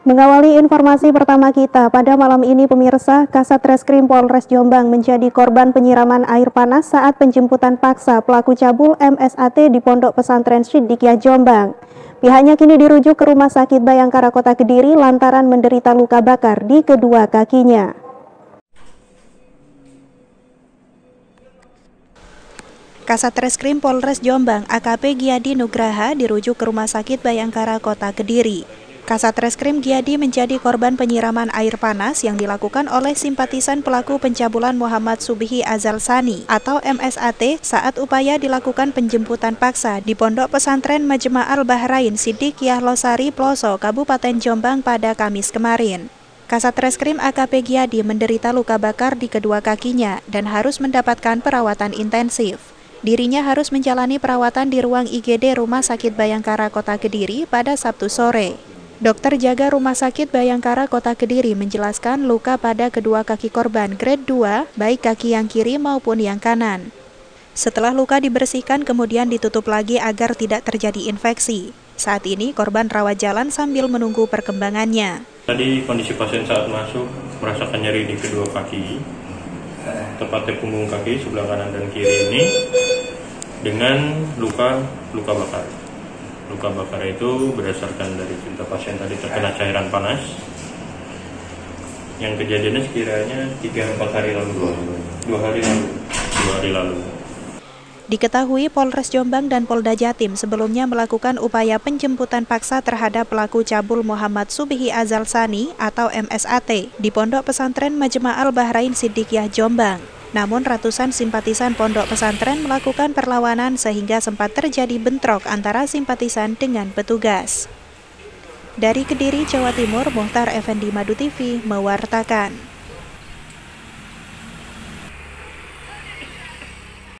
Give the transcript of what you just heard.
Mengawali informasi pertama kita, pada malam ini pemirsa, Kasat Reskrim Polres Jombang menjadi korban penyiraman air panas saat penjemputan paksa pelaku cabul MSAT di Pondok Pesantren Siddiqiyah Jombang. Pihaknya kini dirujuk ke Rumah Sakit Bayangkara Kota Kediri lantaran menderita luka bakar di kedua kakinya. Kasat Reskrim Polres Jombang AKP Giadi Nugraha dirujuk ke Rumah Sakit Bayangkara Kota Kediri. Kasat Reskrim Giadi menjadi korban penyiraman air panas yang dilakukan oleh simpatisan pelaku pencabulan Muhammad Subihi Azal Sani atau MSAT saat upaya dilakukan penjemputan paksa di Pondok Pesantren Majma' Al-Bahrain Sidik Yahlosari Ploso, Kabupaten Jombang pada Kamis kemarin. Kasat Reskrim AKP Giadi menderita luka bakar di kedua kakinya dan harus mendapatkan perawatan intensif. Dirinya harus menjalani perawatan di ruang IGD Rumah Sakit Bayangkara Kota Kediri pada Sabtu sore. Dokter jaga Rumah Sakit Bayangkara Kota Kediri menjelaskan luka pada kedua kaki korban grade 2, baik kaki yang kiri maupun yang kanan. Setelah luka dibersihkan kemudian ditutup lagi agar tidak terjadi infeksi. Saat ini korban rawat jalan sambil menunggu perkembangannya. Tadi kondisi pasien saat masuk merasakan nyeri di kedua kaki, tepatnya punggung kaki sebelah kanan dan kiri ini dengan luka luka bakar luka bakar itu berdasarkan dari cerita pasien tadi terkena cairan panas. Yang kejadiannya sekiranya 3-4 hari lalu. Dua hari lalu. Dua hari lalu. Diketahui Polres Jombang dan Polda Jatim sebelumnya melakukan upaya penjemputan paksa terhadap pelaku cabul Muhammad Subihi Azal Sani atau MSAT di Pondok Pesantren Majma' Al-Bahrain Siddiqiyah Jombang. Namun ratusan simpatisan pondok pesantren melakukan perlawanan sehingga sempat terjadi bentrok antara simpatisan dengan petugas. Dari Kediri, Jawa Timur, Muhtar Effendi Madu TV mewartakan.